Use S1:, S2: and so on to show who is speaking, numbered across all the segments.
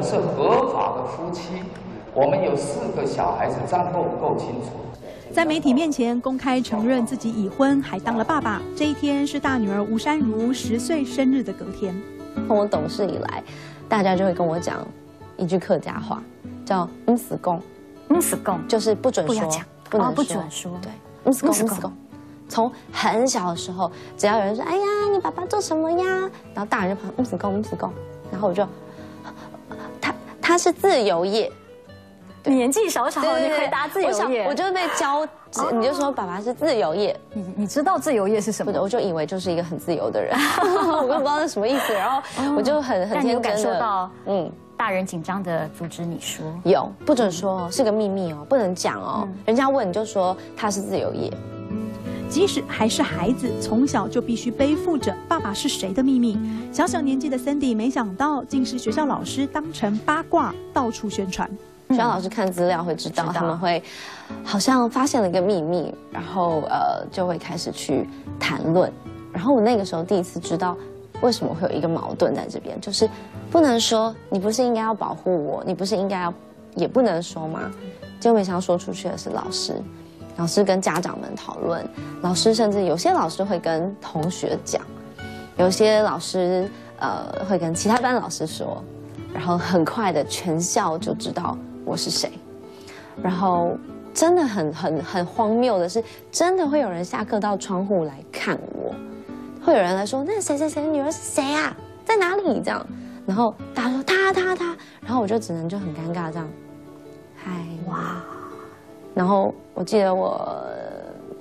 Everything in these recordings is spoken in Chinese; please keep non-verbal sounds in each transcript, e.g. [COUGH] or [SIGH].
S1: 们是合法的夫妻，我们有四个小孩子，样够不够清楚？
S2: 在媒体面前公开承认自己已婚，还当了爸爸。这一天是大女儿吴珊如十岁生日的隔天。
S3: 从我懂事以来，大家就会跟我讲一句客家话，叫“唔死公”，“
S4: 唔死公”
S3: 就是不准说，
S4: 不能不准说。
S3: 对，“唔死公”，“唔死公”。从很小的时候，只要有人说：“哎呀，你爸爸做什么呀？”然后大人就跑“唔死公，唔死公”，然后我就，他他是自由业。
S4: 年纪小小，你回答自由业，
S3: 我就被教，你就说爸爸是自由业，
S4: 你你知道自由业是什么？
S3: 我就以为就是一个很自由的人，[LAUGHS] 我都不知道是什么意思。然后我就很很
S4: 天真感受到，嗯，大人紧张的阻止你说，
S3: 有不准说，是个秘密哦，不能讲哦。人家问你就说他是自由业，
S2: 即使还是孩子，从小就必须背负着爸爸是谁的秘密。小小年纪的 Cindy 没想到，竟是学校老师当成八卦到处宣传。
S3: 学校老师看资料会知道，他们会好像发现了一个秘密，然后呃就会开始去谈论。然后我那个时候第一次知道，为什么会有一个矛盾在这边，就是不能说你不是应该要保护我，你不是应该要也不能说吗？结果没想到说出去的是老师，老师跟家长们讨论，老师甚至有些老师会跟同学讲，有些老师呃会跟其他班老师说，然后很快的全校就知道。我是谁？然后真的很很很荒谬的是，真的会有人下课到窗户来看我，会有人来说：“那谁谁谁的女儿是谁啊？在哪里？”这样，然后大家说他他他，然后我就只能就很尴尬这样，嗨哇！然后我记得我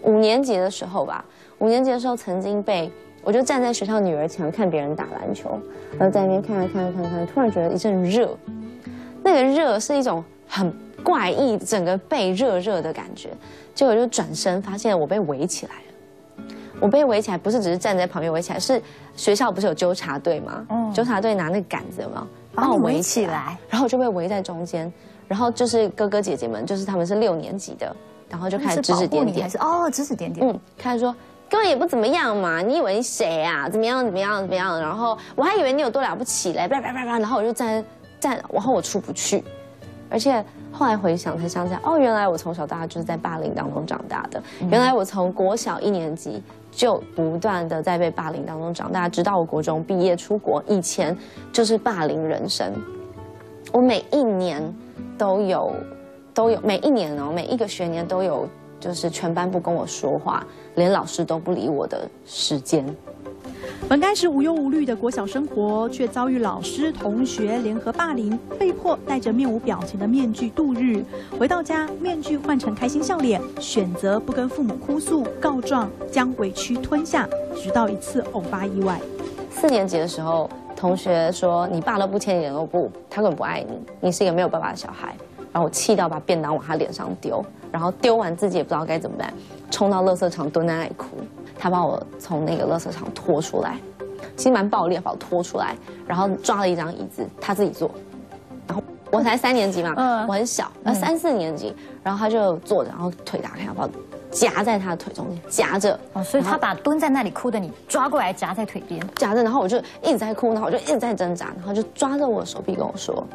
S3: 五年级的时候吧，五年级的时候曾经被，我就站在学校女儿墙看别人打篮球，然后在那边看看看看，突然觉得一阵热，那个热是一种。很怪异，整个被热热的感觉，结果就转身发现我被围起来了。我被围起来不是只是站在旁边围起来，是学校不是有纠察队吗？嗯，纠察队拿那杆子有没有
S4: 把我围起来？
S3: 然后我就被围在中间，然后就是哥哥姐姐们，就是他们是六年级的，然后就开始指指点点，
S4: 还是哦指指点点，嗯，
S3: 开始说根本也不怎么样嘛，你以为你谁啊？怎么样怎么样怎么样？然后我还以为你有多了不起嘞，叭叭叭叭，然后我就站站，然后我出不去。而且后来回想才想起来，哦，原来我从小到大就是在霸凌当中长大的。原来我从国小一年级就不断的在被霸凌当中长大，直到我国中毕业出国以前，就是霸凌人生。我每一年都有，都有每一年哦，每一个学年都有，就是全班不跟我说话，连老师都不理我的时间。
S2: 本该是无忧无虑的国小生活，却遭遇老师、同学联合霸凌，被迫戴着面无表情的面具度日。回到家，面具换成开心笑脸，选择不跟父母哭诉告状，将委屈吞下，直到一次偶发意外。
S3: 四年级的时候，同学说你爸都不牵你联络簿，他根本不爱你，你是一个没有爸爸的小孩。然后我气到把便当往他脸上丢，然后丢完自己也不知道该怎么办，冲到垃圾场蹲在那里哭。他把我从那个垃圾场拖出来，其实蛮暴力，把我拖出来，然后抓了一张椅子，他自己坐。我才三年级嘛，我很小，呃三四年级，然后他就坐着，然后腿打开，把我夹在他的腿中间，夹着。
S4: 哦，所以他把蹲在那里哭的你抓过来夹在腿边，
S3: 夹着，然后我就一直在哭，然后我就一直在挣扎，然后就抓着我的手臂跟我说：“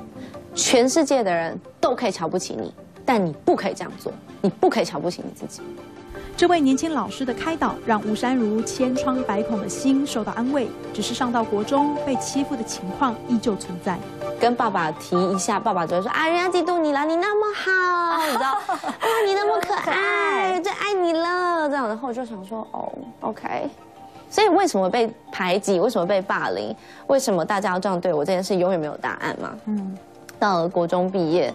S3: 全世界的人都可以瞧不起你，但你不可以这样做，你不可以瞧不起你自己。”
S2: 这位年轻老师的开导，让吴珊如千疮百孔的心受到安慰。只是上到国中，被欺负的情况依旧存在。
S3: 跟爸爸提一下，爸爸就会说：“啊，人家嫉妒你了，你那么好，你知道？哇，你那么可爱，最爱你了。”这样，然后我就想说：“哦，OK。”所以为什么被排挤？为什么被霸凌？为什么大家要这样对我？这件事永远没有答案嘛。嗯，到了国中毕业。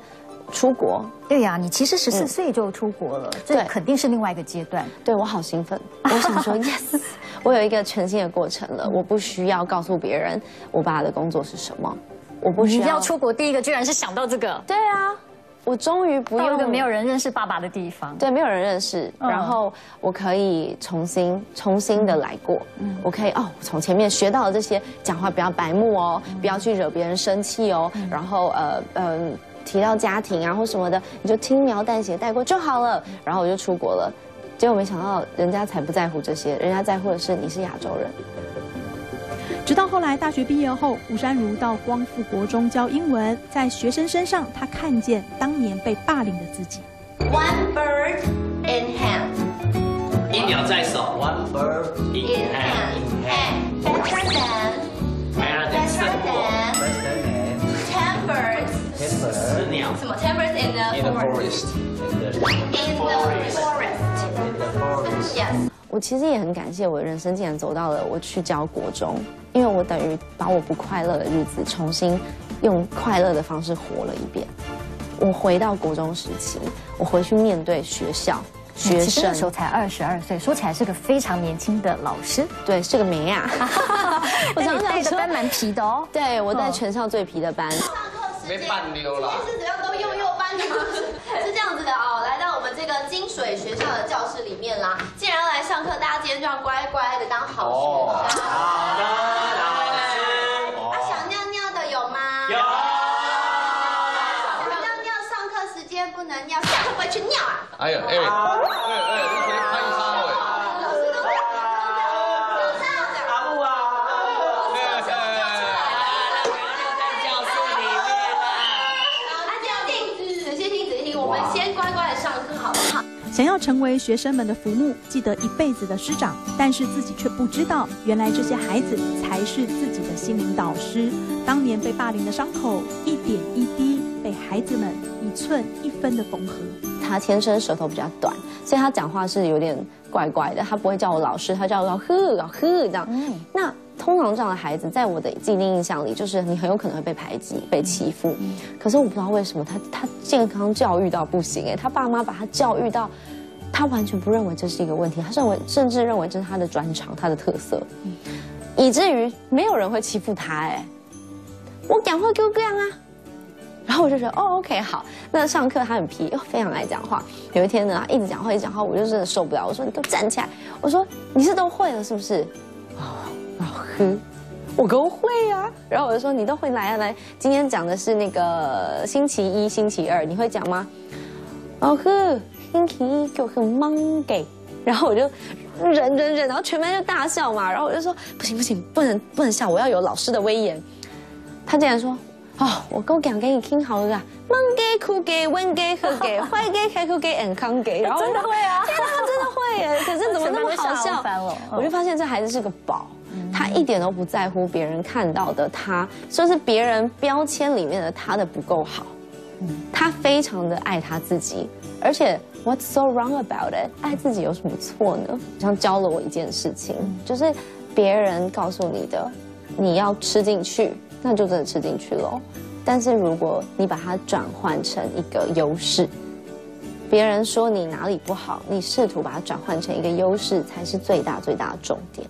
S3: 出国，
S4: 对呀，你其实十四岁就出国了，这肯定是另外一个阶段。
S3: 对我好兴奋，[LAUGHS] 我想说 yes，我有一个全新的过程了，我不需要告诉别人我爸的工作是什么，我不需
S4: 要要出国。第一个居然是想到这个，
S3: 对啊，我终于不用
S4: 一个没有人认识爸爸的地方，
S3: 对，没有人认识，然后我可以重新重新的来过，我可以哦，从前面学到的这些，讲话不要白目哦，不要去惹别人生气哦，然后呃嗯。提到家庭啊或什么的，你就轻描淡写带过就好了。然后我就出国了，结果没想到人家才不在乎这些，人家在乎的是你是亚洲人。
S2: 直到后来大学毕业后，吴珊如到光复国中教英文，在学生身上，她看见当年被霸凌的自己。
S5: One bird in hand，
S6: 一鸟在手，One bird in hand，hand
S5: better in the forest，yes。
S3: 我其实也很感谢我的人生竟然走到了我去教国中，因为我等于把我不快乐的日子重新用快乐的方式活了一遍。我回到国中时期，我回去面对学校学生，
S4: 那时候才二十二岁，说起来是个非常年轻的老师。
S3: 对，是个梅呀。[LAUGHS]
S4: 我常常说 [LAUGHS] 班蛮皮的哦。
S3: 对，我在全校最皮的班。
S5: 上课时间，是怎样都幼幼班的吗？是这样子的哦，来到我们这个金水学校的教室里面啦。既然要来上课，大家今天就要乖乖的当好学生。好的，老师。啊，想尿尿的有吗？有。想尿尿，上课时间不能尿，下课不会去尿啊？哎呀，哎，哎哎，你可以拍一张哎。老师都这样，都这样，都这样。阿木啊！仔细听，仔细听，我们先乖乖的上课，好不好？
S2: 想要成为学生们的浮木，记得一辈子的师长，但是自己却不知道，原来这些孩子才是自己的心灵导师。当年被霸凌的伤口，一点一滴被孩子们一寸一分的缝合。
S3: 他天生舌头比较短，所以他讲话是有点怪怪的。他不会叫我老师，他叫我呵老呵这样。那通常这样的孩子，在我的既定印象里，就是你很有可能会被排挤、被欺负。可是我不知道为什么，他他健康教育到不行哎，他爸妈把他教育到，他完全不认为这是一个问题，他认为甚至认为这是他的专长、他的特色，以至于没有人会欺负他哎。我讲话就这样啊。然后我就觉得哦，OK，好。那上课他很皮，又非常爱讲话。有一天呢，一直讲话，一直讲话，我就真的受不了。我说你给我站起来。我说你是都会了是不是？哦，老呵，我都会啊。然后我就说你都会来啊来。今天讲的是那个星期一、星期二，你会讲吗？老呵，星期一就很忙给。然后我就忍忍忍，然后全班就大笑嘛。然后我就说不行不行，不能不能笑，我要有老师的威严。他竟然说。哦，我够讲给你听好了，忙给苦给温给喝给 [LAUGHS] 坏给开口给安康给，
S4: 然后真的会啊，
S3: 天哪，真的会耶！可是怎么那么好笑？[LAUGHS] 我就发现这孩子是个宝，他一点都不在乎别人看到的他，说是别人标签里面的他的不够好，他非常的爱他自己，而且 What's so wrong about it？爱自己有什么错呢？像教了我一件事情，就是别人告诉你的，你要吃进去。那就真的吃进去喽。但是如果你把它转换成一个优势，别人说你哪里不好，你试图把它转换成一个优势，才是最大最大的重点。